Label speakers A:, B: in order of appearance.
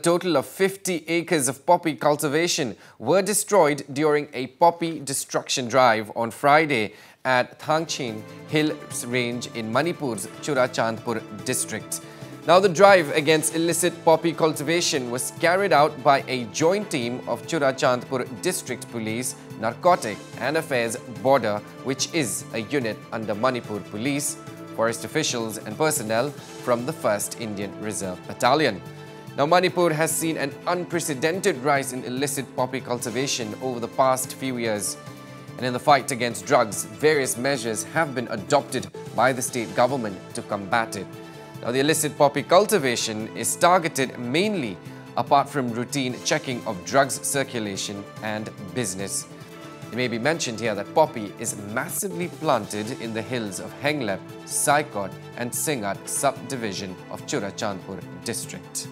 A: A total of 50 acres of poppy cultivation were destroyed during a poppy destruction drive on Friday at Thangching Hill Range in Manipur's Churachandpur district. Now, the drive against illicit poppy cultivation was carried out by a joint team of Churachandpur District Police, Narcotic and Affairs Border, which is a unit under Manipur Police, forest officials and personnel from the 1st Indian Reserve Battalion. Now, Manipur has seen an unprecedented rise in illicit poppy cultivation over the past few years. And in the fight against drugs, various measures have been adopted by the state government to combat it. Now, the illicit poppy cultivation is targeted mainly apart from routine checking of drugs circulation and business. It may be mentioned here that poppy is massively planted in the hills of Henglep, Saikot and Singat subdivision of Churachandpur district.